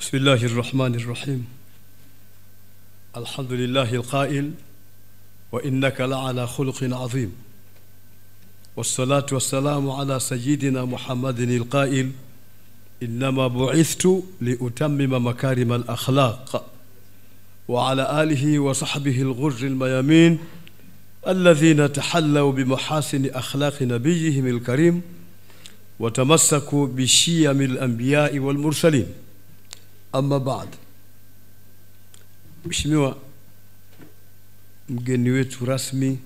بسم الله الرحمن الرحيم الحمد لله القائل وإنك لعلى خلق عظيم والصلاة والسلام على سيدنا محمد القائل إنما بعثت لأتمم مكارم الأخلاق وعلى آله وصحبه الغر الميامين الذين تحلوا بمحاسن أخلاق نبيهم الكريم وتمسكوا بشيم الأنبياء والمرسلين Amma baad, Mheshimiwa mgeni wetu rasmi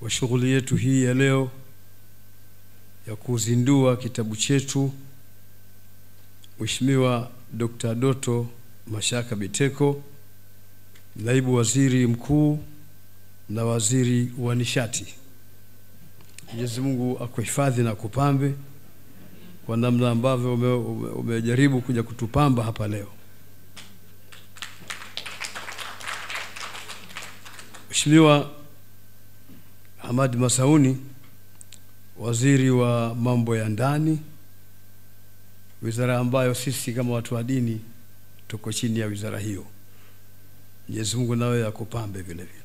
wa shughuli yetu hii ya leo ya kuzindua kitabu chetu, Mheshimiwa Dr. Doto Mashaka Biteko, naibu waziri mkuu na waziri wa nishati. Mwenyezi Mungu akuhifadhi na kupambe kwa namna ambavyo ume- ume- umejaribu kuja kutupamba hapa leo. Mheshimiwa Hamad Masauni, waziri wa mambo ya ndani, wizara ambayo sisi kama watu wa dini tuko chini ya wizara hiyo. Mwenyezi Mungu nawe akupambe vile vile.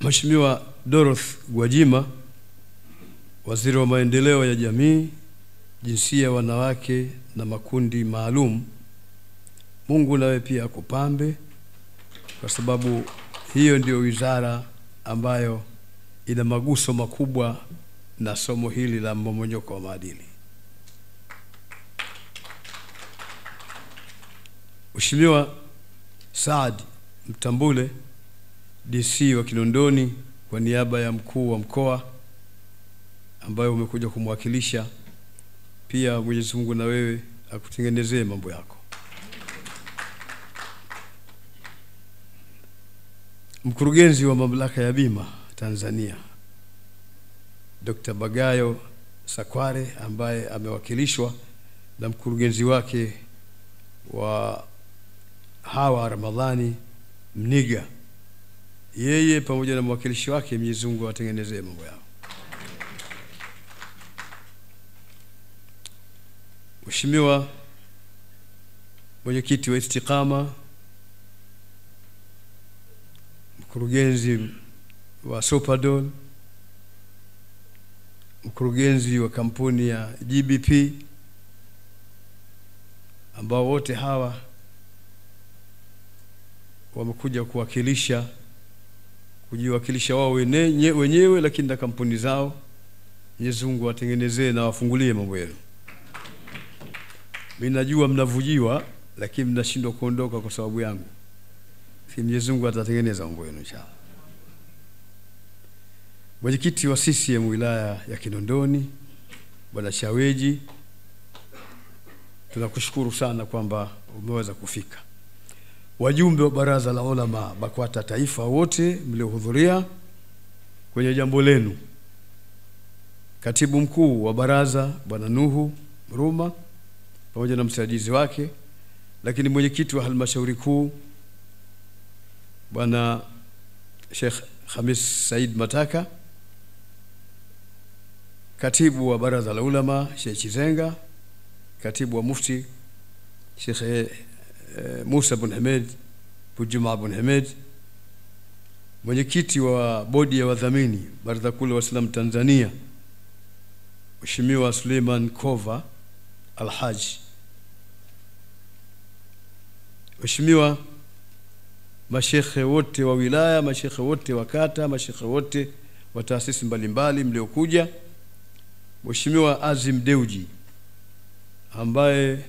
Mheshimiwa Dorothy Gwajima, waziri wa maendeleo ya jamii, jinsia, ya wanawake na makundi maalum. Mungu nawe pia akupambe, kwa sababu hiyo ndio wizara ambayo ina maguso makubwa na somo hili la mmomonyoko wa maadili. Mheshimiwa Saad Mtambule, DC wa Kinondoni, kwa niaba ya mkuu wa mkoa ambayo umekuja kumwakilisha pia, Mwenyezi Mungu na wewe akutengenezee mambo yako. Mkurugenzi wa mamlaka ya bima Tanzania Dr. Bagayo Sakware ambaye amewakilishwa na mkurugenzi wake wa Hawa Ramadhani Mniga, yeye pamoja na mwakilishi wake, Mwenyezi Mungu awatengenezee mambo yao. Mheshimiwa mwenyekiti wa Istiqama, mkurugenzi wa Sopadol, mkurugenzi wa kampuni ya GBP, ambao wote hawa wamekuja kuwakilisha kujiwakilisha wao wenye- wenyewe, lakini na kampuni zao. Mwenyezi Mungu na wafungulie mambo yenu. Mimi najua mnavujiwa, lakini mnashindwa kuondoka kwa sababu yangu. Si Mwenyezi Mungu atatengeneza mambo yenu inshallah. Mwenyekiti wa CCM wilaya ya Kinondoni Bwana Shaweji, tunakushukuru sana kwamba umeweza kufika. Wajumbe wa Baraza la Ulama BAKWATA Taifa wote mliohudhuria kwenye jambo lenu, katibu mkuu wa baraza Bwana Nuhu Mruma pamoja na msaidizi wake, lakini mwenyekiti wa halmashauri kuu bwana Sheikh Hamis Said Mataka, katibu wa baraza la ulama Sheikh Chizenga, katibu wa mufti Sheikh eh, Musa bin Hamed Bujuma bin Hamed, mwenyekiti wa bodi ya wadhamini Baraza Kuu la Waislamu Tanzania Mheshimiwa Suleiman Kova Alhaji, Mheshimiwa mashekhe wote wa wilaya, mashekhe wote wa kata, mashekhe wote wa taasisi mbalimbali mliokuja, Mheshimiwa Azim Deuji ambaye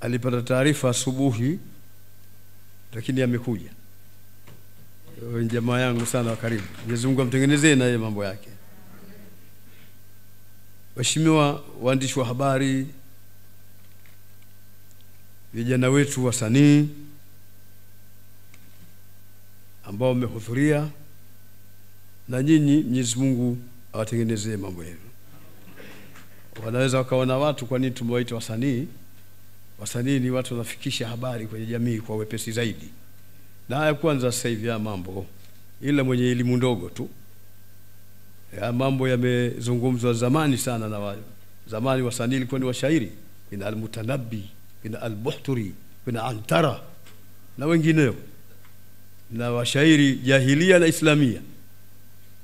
alipata taarifa asubuhi, lakini amekuja. Jamaa yangu sana wa karibu. Mwenyezi Mungu amtengenezee na yeye mambo yake. Mheshimiwa waandishi wa habari, vijana wetu wasanii ambao wamehudhuria, na nyinyi, Mwenyezi Mungu awatengenezee mambo yenu. Wanaweza wakaona watu, kwa nini tumewaita wasanii? Wasanii ni watu wanafikisha habari kwenye jamii kwa wepesi zaidi, na haya kwanza sasa hivi ya mambo, ila mwenye elimu ndogo tu ya mambo yamezungumzwa zamani sana na wa- Zamani wasanii ilikuwa ni washairi, ina Almutanabbi, kina Albuhturi, kina Antara na wengineo, na washairi jahilia na Islamia,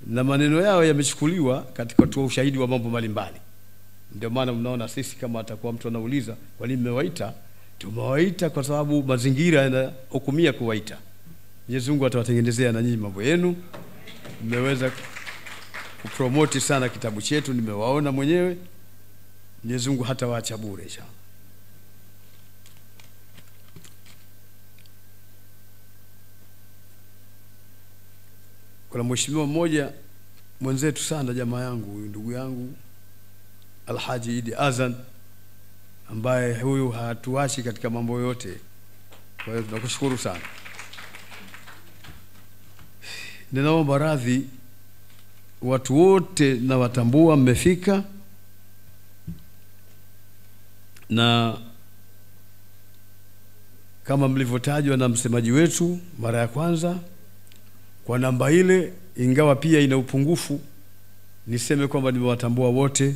na maneno yao yamechukuliwa katika kutoa ushahidi wa mambo mbalimbali. Ndio maana mnaona sisi, kama atakuwa mtu anauliza kwa nini mmewaita, tumewaita kwa sababu mazingira yanahukumia kuwaita. Mwenyezi Mungu atawatengenezea na nyinyi mambo yenu. Mmeweza kupromoti sana kitabu chetu, nimewaona mwenyewe. Mwenyezi Mungu hatawaacha bure inshallah. Kuna mheshimiwa mmoja mwenzetu sana, jamaa yangu huyu, ndugu yangu Alhaji Idi Azan, ambaye huyu hatuachi katika mambo yote. Kwa hiyo tunakushukuru sana. Ninaomba radhi watu wote na watambua mmefika, na kama mlivyotajwa na msemaji wetu mara ya kwanza kwa namba ile, ingawa pia ina upungufu, niseme kwamba nimewatambua wote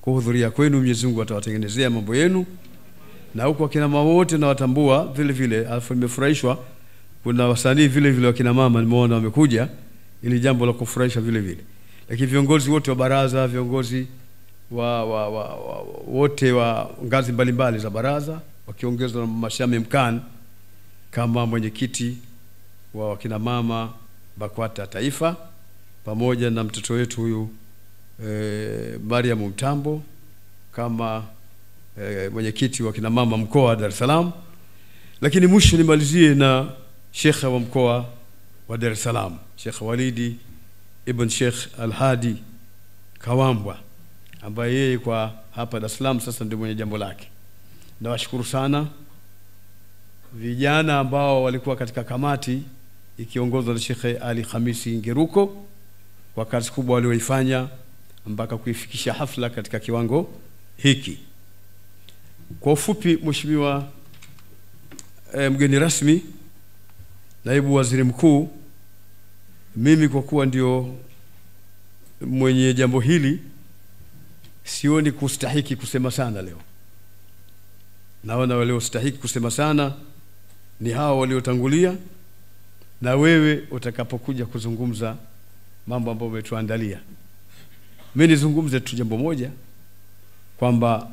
kuhudhuria kwenu. Mwenyezi Mungu atawatengenezea mambo yenu, na huko akina mama wote nawatambua vile vile. Alafu nimefurahishwa, kuna wasanii vile vile wakina mama nimeona wamekuja, ili jambo la kufurahisha vile vile. Lakini viongozi wote wa baraza, viongozi wa, wa, wa, wa, wote wa ngazi mbalimbali za baraza wakiongezwa na mashame Shame Mkan kama mwenyekiti wa wakina mama BAKWATA Taifa, pamoja na mtoto wetu huyu e, Mariam Mtambo kama e, mwenyekiti wa kina mama mkoa wa Dar es Salaam. Lakini mwisho nimalizie na shekhe wa mkoa wa Dar es Salaam, Sheikh Walidi Ibn Sheikh Alhadi Kawambwa ambaye yeye kwa hapa Dar es Salaam sasa ndio mwenye jambo lake. Nawashukuru sana vijana ambao walikuwa katika kamati ikiongozwa na Shekhe Ali Khamisi Ngeruko kwa kazi kubwa walioifanya mpaka kuifikisha hafla katika kiwango hiki. Kwa ufupi, Mheshimiwa e, mgeni rasmi, naibu waziri mkuu, mimi kwa kuwa ndio mwenye jambo hili sioni kustahiki kusema sana leo. Naona waliostahiki kusema sana ni hawa waliotangulia, na wewe utakapokuja kuzungumza mambo ambayo umetuandalia. Mimi nizungumze tu jambo moja kwamba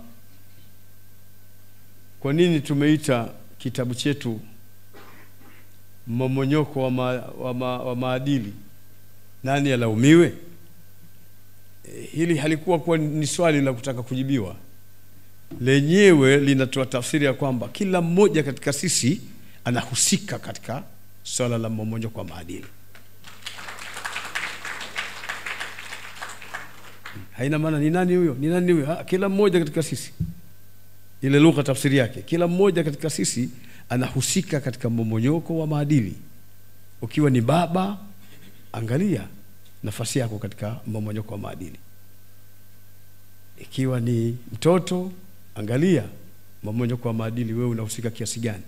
kwa nini tumeita kitabu chetu mmomonyoko wa, ma, wa, ma, wa maadili, nani alaumiwe? Hili halikuwa kuwa ni swali la kutaka kujibiwa, lenyewe linatoa tafsiri ya kwamba kila mmoja katika sisi anahusika katika swala la mmomonyoko wa maadili. haina maana ni nani huyo, ni nani huyo. Kila mmoja katika sisi, ile lugha tafsiri yake, kila mmoja katika sisi anahusika katika mmomonyoko wa maadili. Ukiwa ni baba, angalia nafasi yako katika mmomonyoko wa maadili. Ikiwa ni mtoto, angalia mmomonyoko wa maadili, wewe unahusika kiasi gani?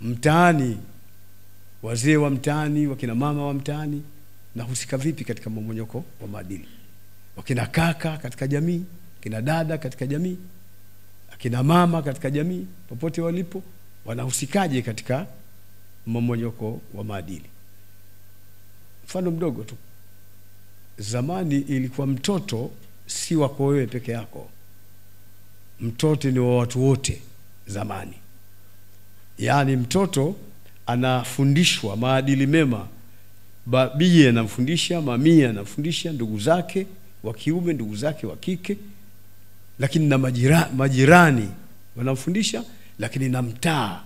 Mtaani, wazee wa mtaani, wakina mama wa mtaani nahusika vipi katika mmomonyoko wa maadili? Wakina kaka katika jamii, kina dada katika jamii, akina mama katika jamii, popote walipo, wanahusikaje katika mmomonyoko wa maadili? Mfano mdogo tu, zamani ilikuwa mtoto si wako wewe peke yako, mtoto ni wa watu wote zamani. Yaani mtoto anafundishwa maadili mema. Babiye anamfundisha, mamia anamfundisha, ndugu zake wa kiume, ndugu zake wa kike, lakini na majira, majirani wanamfundisha, lakini na mtaa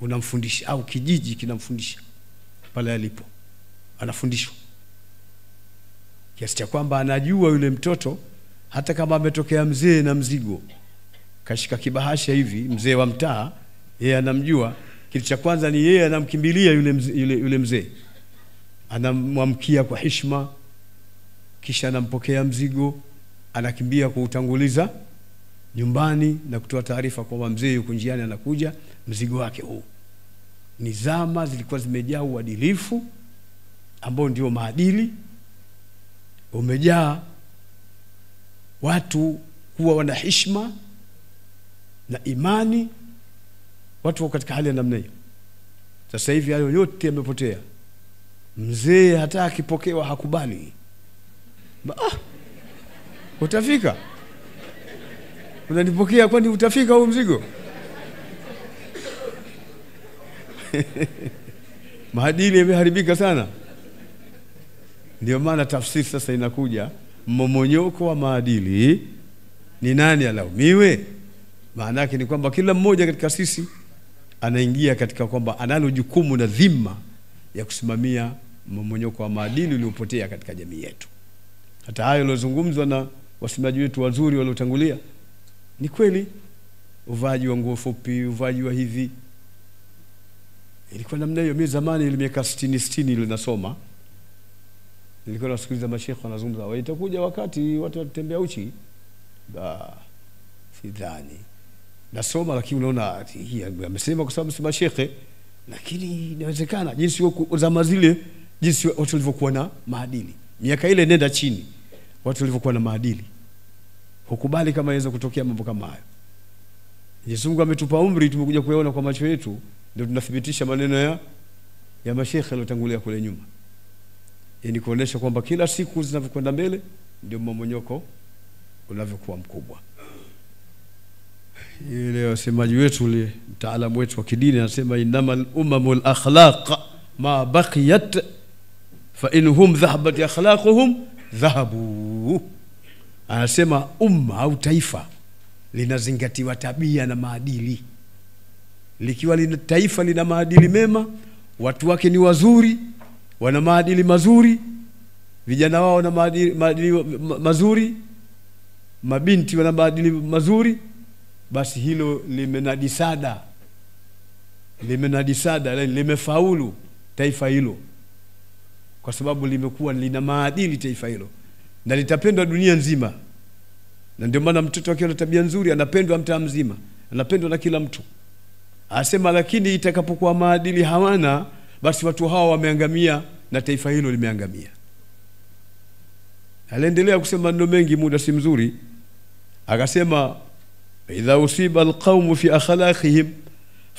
unamfundisha, au kijiji kinamfundisha pale alipo, anafundishwa. Kiasi cha kwamba anajua yule mtoto, hata kama ametokea mzee na mzigo, kashika kibahasha hivi, mzee wa mtaa, yeye anamjua. Kitu cha kwanza ni yeye anamkimbilia yule yule, yule mzee anamwamkia kwa heshima, kisha anampokea mzigo, anakimbia kuutanguliza nyumbani na kutoa taarifa kwamba mzee yuko njiani, anakuja, mzigo wake huu. Ni zama zilikuwa zimejaa uadilifu ambao ndio maadili, umejaa watu kuwa wana heshima na imani, watu wako katika hali ya namna hiyo. Sasa hivi hayo yote yamepotea. Mzee hata akipokewa hakubali. Ba- Ah, utafika unanipokea, kwani utafika huu mzigo? Maadili yameharibika sana. Ndio maana tafsiri sasa inakuja, mmomonyoko wa maadili ni nani alaumiwe? Maana yake ni kwamba kila mmoja katika sisi anaingia katika kwamba analo jukumu na dhima ya kusimamia mmomonyoko wa maadili uliopotea katika jamii yetu. Hata hayo yaliyozungumzwa na wasemaji wetu wazuri waliotangulia ni kweli. Uvaaji wa nguo fupi, uvaaji wa hivi, ilikuwa namna hiyo. Mimi zamani ile miaka sitini sitini ile nasoma, nilikuwa nasikiliza mashekhe wanazungumza, itakuja wakati watu watatembea uchi. Sidhani nasoma, lakini unaona amesema kwa sababu si shekhe, lakini inawezekana jinsi zama zile, jinsi watu walivyokuwa na maadili, miaka ile nenda chini, watu walivyokuwa na maadili, hukubali kama inaweza kutokea mambo kama hayo. Mwenyezi Mungu ametupa umri, tumekuja kuyaona kwa macho yetu, ndio tunathibitisha maneno ya ya mashekhe yaliyotangulia kule nyuma. Hii ni kuonesha kwamba kila siku zinavyokwenda mbele ndio mmomonyoko unavyokuwa mkubwa. Ile wasemaji wetu ule mtaalamu wetu wa kidini anasema innamal umamul akhlaq ma baqiyat fa inhum dhahabat akhlaquhum dhahabu. Anasema umma au taifa linazingatiwa tabia na maadili. Likiwa lina taifa lina maadili mema, watu wake ni wazuri, wana maadili mazuri, vijana wao wana maadili, maadili mazuri, mabinti wana maadili mazuri, basi hilo limenadisada, limenadisada, yaani limefaulu taifa hilo, kwa sababu limekuwa lina maadili taifa hilo, na litapendwa dunia nzima. Na ndio maana mtoto akiwa na tabia nzuri anapendwa mtaa mzima, anapendwa na kila mtu. Asema lakini itakapokuwa maadili hawana, basi watu hawa wameangamia na taifa hilo limeangamia. Aliendelea kusema ndo mengi, muda si mzuri. Akasema idha أصيب القوم في أخلاقهم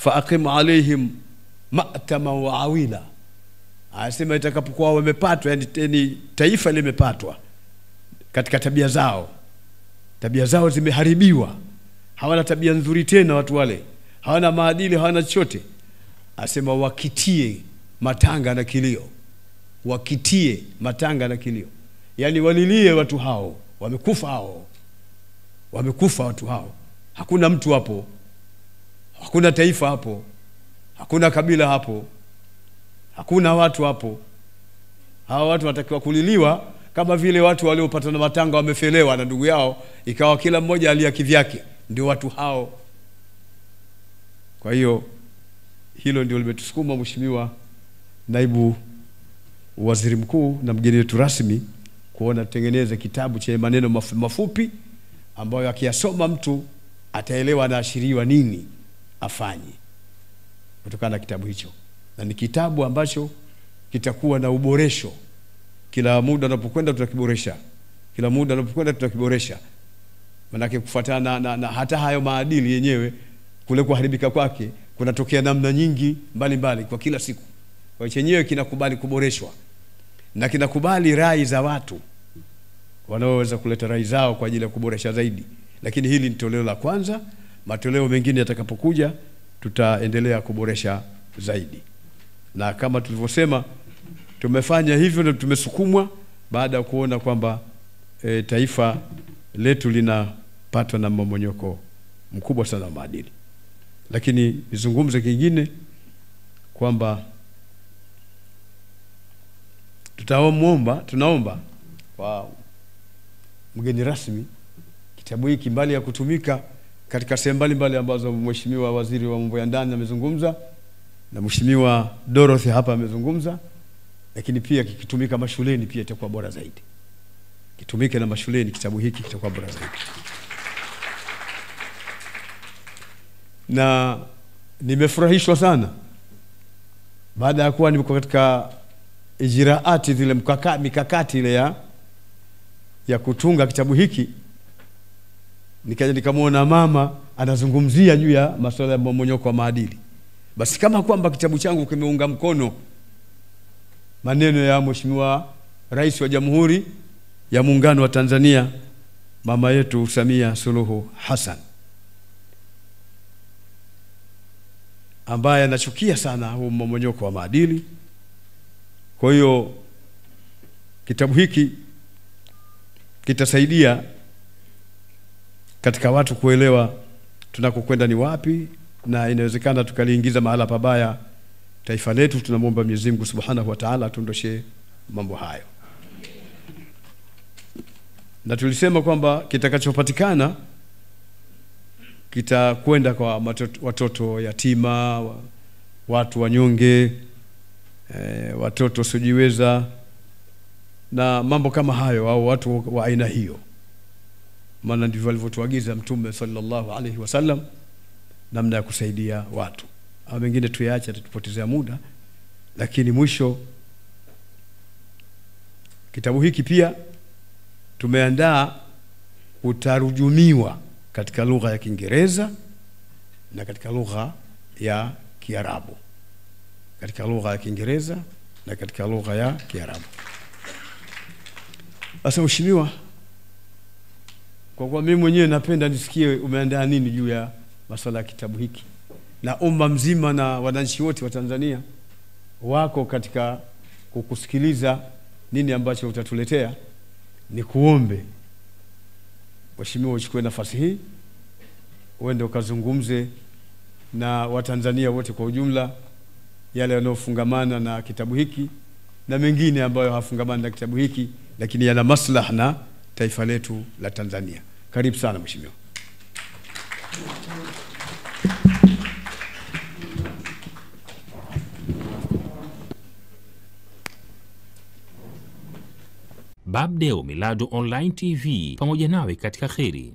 faaqim alaihim matama wa awila. Anasema itakapokuwa wamepatwa, yani, yani taifa limepatwa katika tabia zao, tabia zao zimeharibiwa, hawana tabia nzuri tena, watu wale. Hawana maadili, hawana chochote. Asema wakitie matanga na kilio, wakitie matanga na kilio, yani walilie watu hao, wamekufa hao, wamekufa watu hao. Hakuna mtu hapo, hakuna taifa hapo, hakuna kabila hapo, hakuna watu hapo. Hawa watu wanatakiwa kuliliwa kama vile watu waliopata na matanga wamefelewa na ndugu yao, ikawa kila mmoja alia kivyake, ndio watu hao. Kwa hiyo hilo ndio limetusukuma Mheshimiwa Naibu Waziri Mkuu na mgeni wetu rasmi kuona tutengeneze kitabu chenye maneno mafu- mafupi ambayo akiyasoma mtu ataelewa anaashiriwa nini afanye kutokana na kitabu hicho, na ni kitabu ambacho kitakuwa na uboresho. Kila muda unapokwenda tutakiboresha, kila muda unapokwenda tutakiboresha, manake kufuatana na, na, hata hayo maadili yenyewe kule kuharibika kwake kunatokea namna nyingi mbalimbali mbali, kwa kila siku. Kwa chenyewe kinakubali kuboreshwa. Na kinakubali rai za watu wanaoweza kuleta rai zao kwa ajili ya kuboresha zaidi, lakini hili ni toleo la kwanza. Matoleo mengine yatakapokuja, tutaendelea kuboresha zaidi, na kama tulivyosema, tumefanya hivyo na tumesukumwa baada ya kuona kwamba e, taifa letu linapatwa na mmomonyoko mkubwa sana wa maadili. Lakini nizungumze kingine kwamba tutamwomba, tunaomba kwa mgeni rasmi kitabu hiki mbali ya kutumika katika sehemu mbalimbali ambazo Mheshimiwa Waziri wa Mambo ya Ndani amezungumza na Mheshimiwa Dorothy hapa amezungumza, lakini pia kikitumika mashuleni pia itakuwa bora zaidi. Kitumike na mashuleni, kitabu hiki kitakuwa bora zaidi. Na nimefurahishwa sana baada ya kuwa niko katika ijiraati zile mkaka, mikakati ile ya ya kutunga kitabu hiki nikaja nikamwona mama anazungumzia juu ya masuala ya mmomonyoko wa maadili. Basi kama kwamba kitabu changu kimeunga mkono maneno ya Mheshimiwa Rais wa Jamhuri ya Muungano wa Tanzania, mama yetu Samia Suluhu Hassan, ambaye anachukia sana huu mmomonyoko wa maadili. Kwa hiyo kitabu hiki kitasaidia katika watu kuelewa tunakokwenda ni wapi, na inawezekana tukaliingiza mahala pabaya taifa letu. Tunamwomba Mwenyezi Mungu Subhanahu wa Ta'ala atuondoshe mambo hayo, na tulisema kwamba kitakachopatikana kitakwenda kwa matoto, watoto yatima, wa- watu wanyonge, eh, watoto wasiojiweza na mambo kama hayo, au watu wa aina hiyo maana ndivyo alivyotuagiza Mtume sallallahu alaihi wasallam, namna ya kusaidia watu. Au mengine tuyaache, atatupotezea muda, lakini mwisho kitabu hiki pia tumeandaa kutarujumiwa katika lugha ya Kiingereza na katika lugha ya Kiarabu, katika lugha ya Kiingereza na katika lugha ya Kiarabu. Sasa mheshimiwa, kwa kuwa mimi mwenyewe napenda nisikie umeandaa nini juu ya masuala ya kitabu hiki, na umma mzima na wananchi wote wa Tanzania wako katika kukusikiliza nini ambacho utatuletea. Ni kuombe mheshimiwa, uchukue nafasi hii uende ukazungumze na Watanzania wote kwa ujumla yale yanayofungamana na kitabu hiki na mengine ambayo hafungamani na kitabu hiki, lakini yana maslaha na taifa letu la Tanzania. Karibu sana mheshimiwa. Babdeo Miladu Online TV pamoja nawe katika kheri.